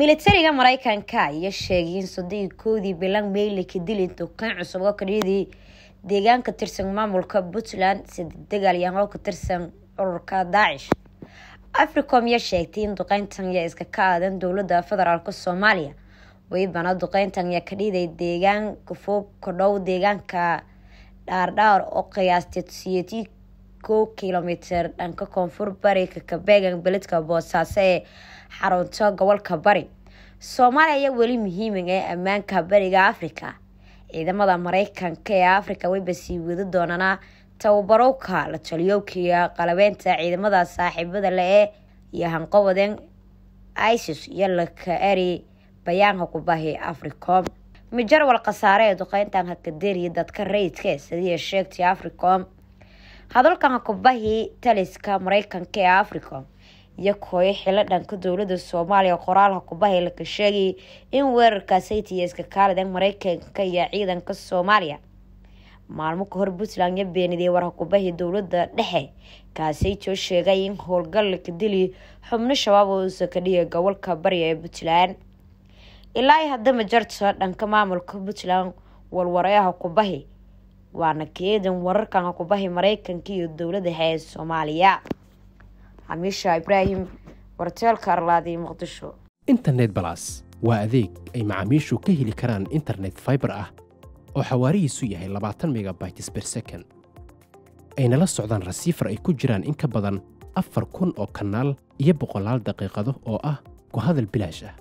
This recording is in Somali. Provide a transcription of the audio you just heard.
militariga mareykanka ayaa sheegay in soddon koodii bilan meyle ka dili duqeyn cusub oo kadhiyadii deegaan ka tirsan maamulka puntland sida dagaalyahan oo ka tirsan ururka daacish africom yaa sheegtay in duqeyntan yaa iska ka aadan dowladda federaalk soomaaliya. Weybana duqeyntan yaa ka dhiiday deegaan kafoog ka dhow deegaanka dhaardhaar oo qiyaastay siyeetii kow kilomitr dhanka koonfur bari kakabeegan beledka boosaaso ee xarunta gobolka bari. Soomaaliya ayaa weli muhiimiga ee ammaanka bariga africa ciidamada mareykanka ee africa wayba sii wadi doonanaa tababarowka la taliyowkiiyo qalabeynta ciidamada saaxiibada le-e iyo hanqowadeen isis iyo laka eri bayaanka kubahi africom. Mijarwal khasaare ee duqeyntan hakaderiya dadka rayidka sidii sheegtay africom hadalkan hakubahi taliska mareykanka ee africom iyo kooyo xilo dhanka dowladda soomaaliya qoraal hakubahi laka sheegay in weerarkaasaytiya iska kaalideen mareykanka iyo ciidanka soomaaliya. Maalmo kahor puntland iyo beenidey war hakubahi dowladda dhexe kaasaytoo sheegay in howlgal laka dili xubno shabaab oo sakadhiya gobolka bariga ee puntland. Ilaa haddama jarta dhanka maamulka puntland warwareeha hakubahi waana keedan wararkan hakubahi mareykanka iyo dowladda ee soomaaliya xamiisha ibraahim warteelka arlaadi muqdisho internet balas. Waa adeeg ay macaamiishu ka heli karaan internet faibar ah. Oo xawaarihiisu yahay labaatan megabytes ber second. Ayna la socdaan rasiifar ay ku jiraan in ka badan afar kun oo kanaal iyo boqolaal daqiiqado oo ah ku hadal bilaash ah